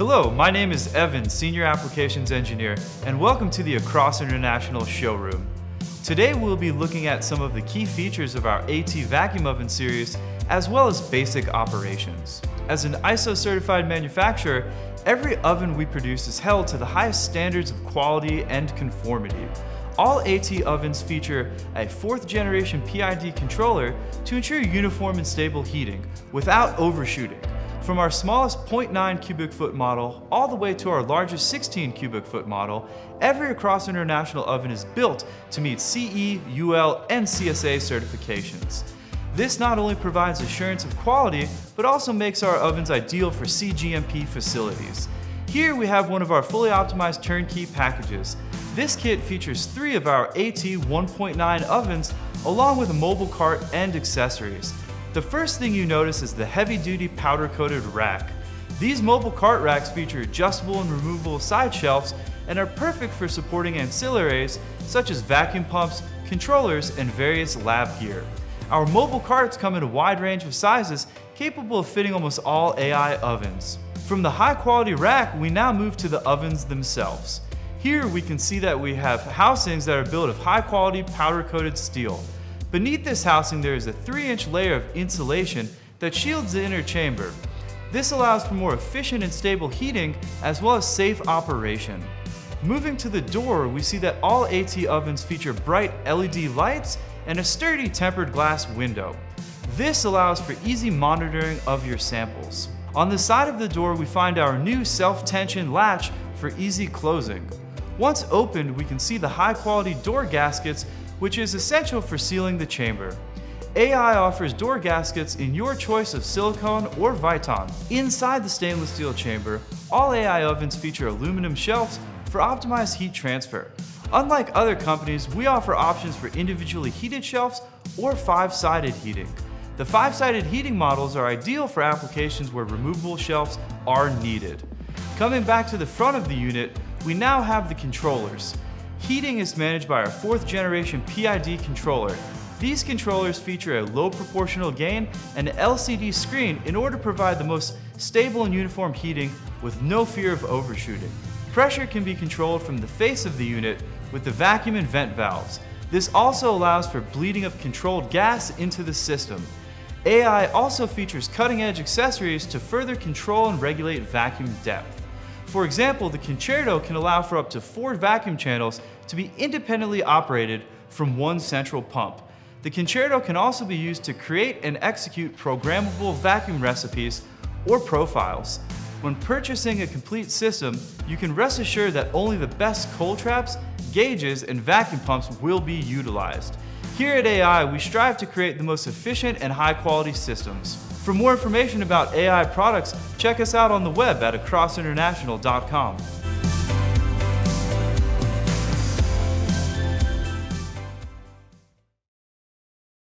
Hello, my name is Evan, Senior Applications Engineer, and welcome to the Across International showroom. Today we'll be looking at some of the key features of our AT vacuum oven series, as well as basic operations. As an ISO certified manufacturer, every oven we produce is held to the highest standards of quality and conformity. All AT ovens feature a fourth generation PID controller to ensure uniform and stable heating without overshooting. From our smallest 0.9 cubic foot model all the way to our largest 16 cubic foot model, every Across International oven is built to meet CE, UL, and CSA certifications. This not only provides assurance of quality, but also makes our ovens ideal for CGMP facilities. Here we have one of our fully optimized turnkey packages. This kit features three of our AT 1.9 ovens along with a mobile cart and accessories. The first thing you notice is the heavy-duty powder-coated rack. These mobile cart racks feature adjustable and removable side shelves and are perfect for supporting ancillaries such as vacuum pumps, controllers, and various lab gear. Our mobile carts come in a wide range of sizes capable of fitting almost all AI ovens. From the high quality rack, we now move to the ovens themselves. Here we can see that we have housings that are built of high quality powder coated steel. Beneath this housing there is a 3 inch layer of insulation that shields the inner chamber. This allows for more efficient and stable heating as well as safe operation. Moving to the door, we see that all AT ovens feature bright LED lights and a sturdy tempered glass window. This allows for easy monitoring of your samples. On the side of the door, we find our new self-tension latch for easy closing. Once opened, we can see the high quality door gaskets which is essential for sealing the chamber. AI offers door gaskets in your choice of silicone or Viton. Inside the stainless steel chamber, all AI ovens feature aluminum shelves for optimized heat transfer. Unlike other companies, we offer options for individually heated shelves or five-sided heating. The five-sided heating models are ideal for applications where removable shelves are needed. Coming back to the front of the unit, we now have the controllers. Heating is managed by our fourth generation PID controller. These controllers feature a low proportional gain and an LCD screen in order to provide the most stable and uniform heating with no fear of overshooting. Pressure can be controlled from the face of the unit with the vacuum and vent valves. This also allows for bleeding of controlled gas into the system. AI also features cutting edge accessories to further control and regulate vacuum depth. For example, the Concerto can allow for up to four vacuum channels to be independently operated from one central pump. The Concerto can also be used to create and execute programmable vacuum recipes or profiles. When purchasing a complete system, you can rest assured that only the best cold traps, gauges, and vacuum pumps will be utilized. Here at AI, we strive to create the most efficient and high quality systems. For more information about AI products, check us out on the web at acrossinternational.com.